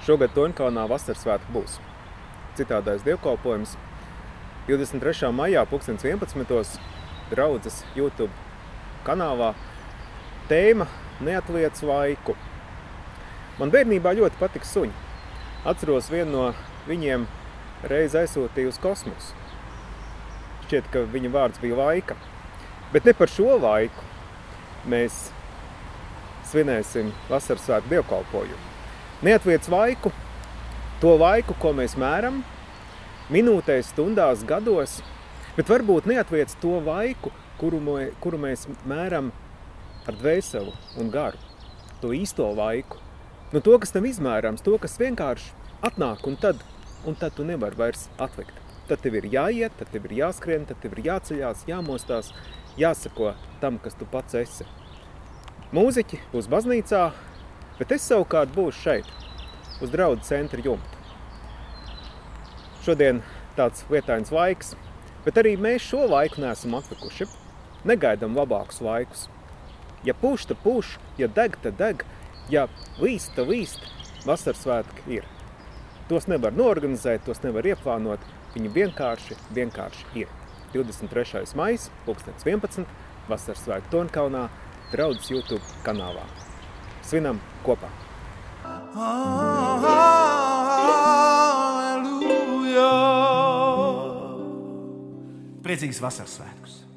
Šogad Toņkalnā vasaras svētku būs. Citādais dievkalpojums 23. maijā 2011. draudzes YouTube kanālā tēma neatliec laiku. Man bērnībā ļoti patika suņi. Atceros vienu no viņiem reiz aizsūtīju uz kosmosu. Šķiet, ka viņa vārds bija laika. Bet ne par šo laiku mēs svinēsim vasaras svētku dievkalpojumu. Neatliec laiku, to laiku, ko mēs mēram, minūtēs, stundās, gados, bet varbūt neatliec to laiku, kuru, mē, kuru mēs mēram ar dvēseli un garu. To īsto laiku. Nu, to, kas tam izmērams, to, kas vienkārši atnāk un tad, un tad tu nevari vairs atlikt. Tad tev ir jāiet, tad tev ir jāskrien, tad tev ir jāceļās, jāmostās, jāsako tam, kas tu pats esi. Mūziķi būs baznīcā, bet es savukārt būšu šeit, uz draudu centra jumta. Šodien tāds lietains laiks, bet arī mēs šo laiku neesam atlikuši. Negaidam labākus laikus. Ja pūš, tad pūš, ja deg, tad deg, ja līst, tad līst, vasaras svētki ir. Tos nevar norganizēt, tos nevar ieplānot, viņi vienkārši, vienkārši ir. 23. maijs, 2011. vasaras svētku Tonkalnā, draudzes YouTube kanālā. Svinam kopā! Priecīgs vasaras svētkus!